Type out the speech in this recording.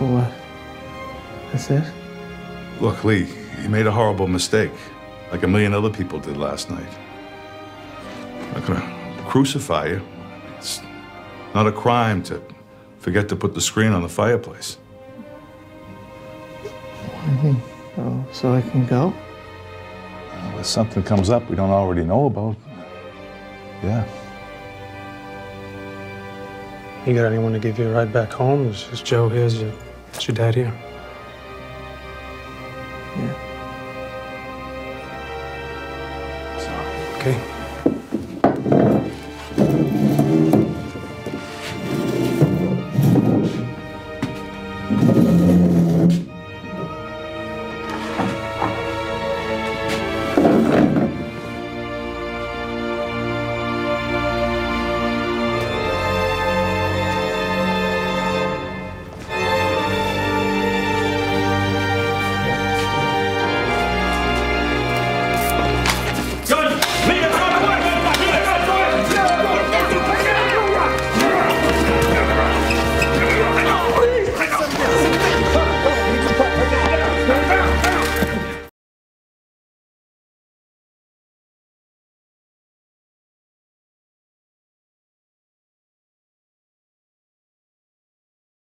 What? Uh, that's it? Look, Lee, you made a horrible mistake, like a million other people did last night. I'm not gonna crucify you. It's not a crime to forget to put the screen on the fireplace. Oh, so I can go? Unless something comes up we don't already know about. Yeah. You got anyone to give you a ride back home? Is, is Joe here? Is your, your dad here? Yeah. Okay.